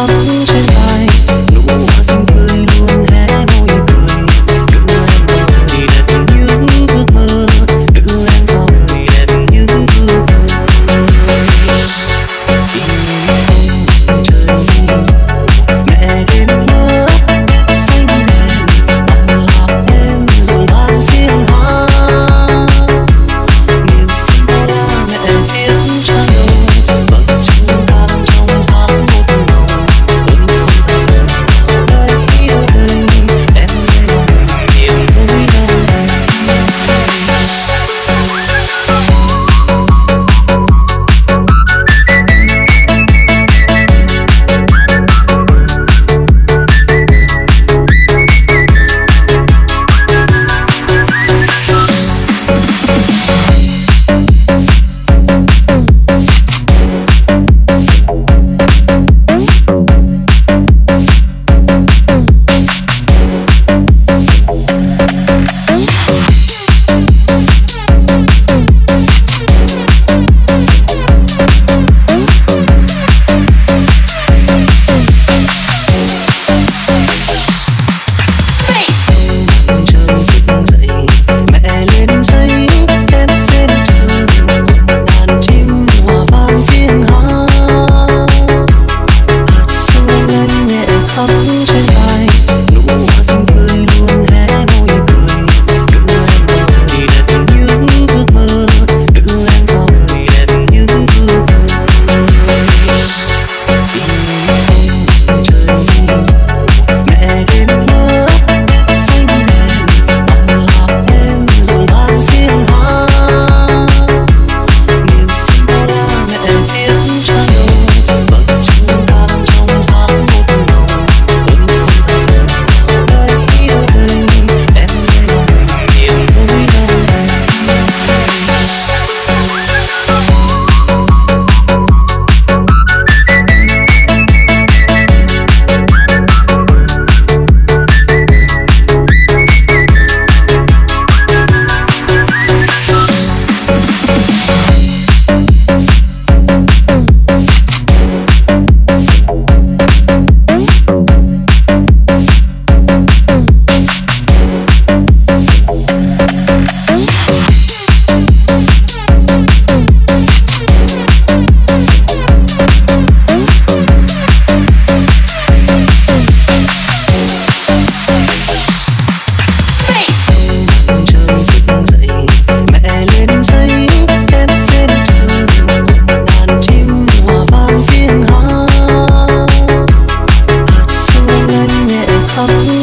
I'll I'll be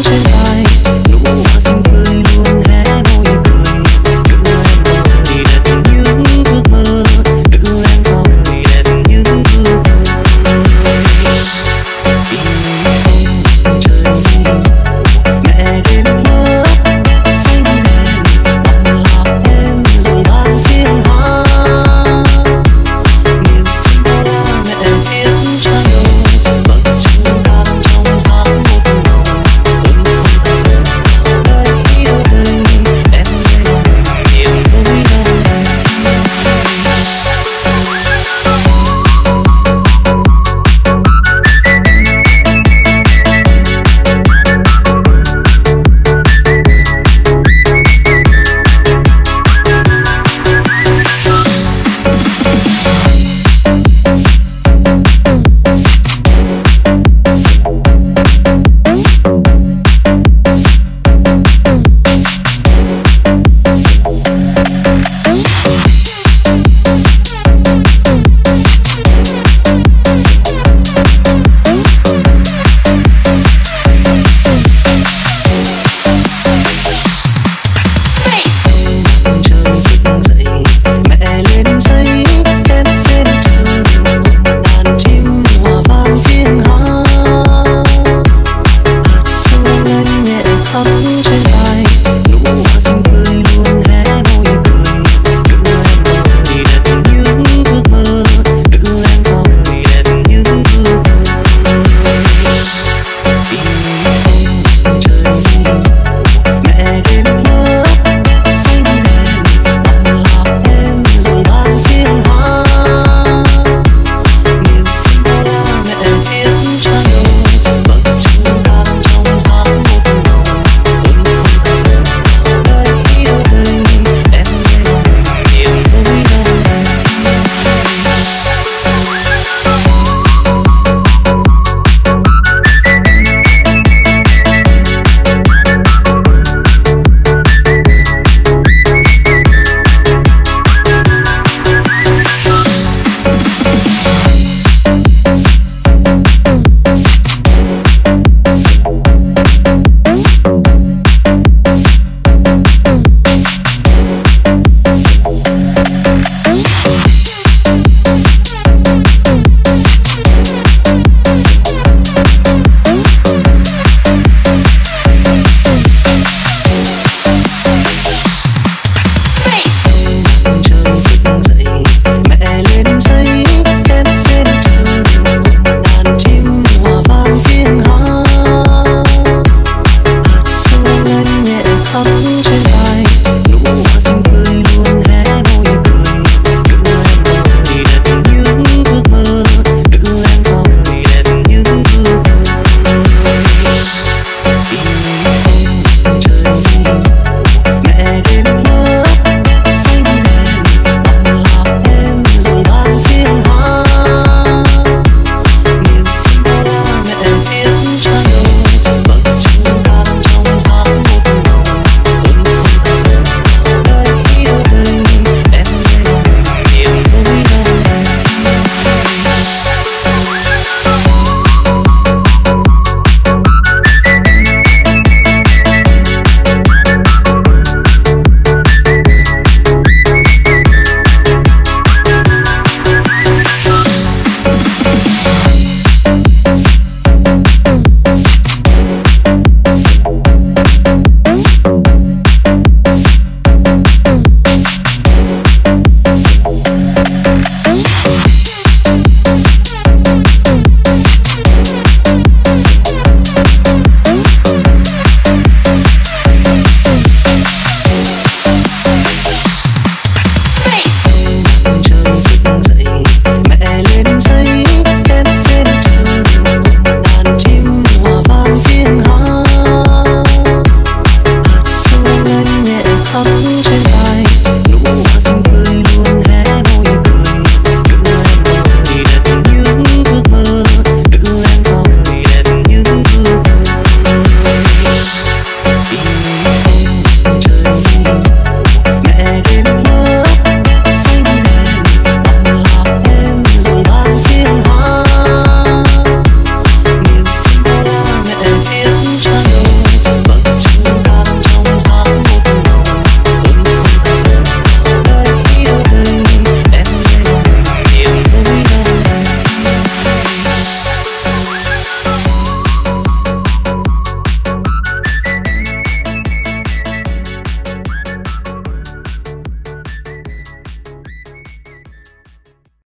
I'll be